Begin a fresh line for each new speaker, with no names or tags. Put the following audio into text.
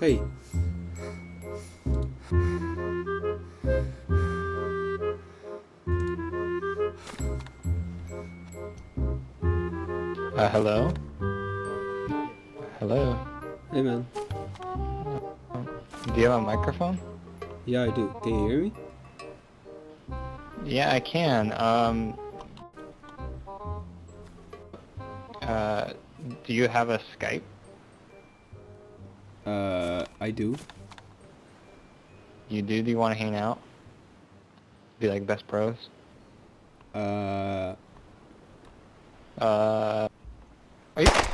Hey.
Uh, hello? Hello?
Hey man.
Do you have a microphone?
Yeah, I do. Can you hear me?
Yeah, I can. Um, uh, do you have a Skype?
Uh, I do.
You do? Do you want to hang out? Be like best bros?
Uh, Are you?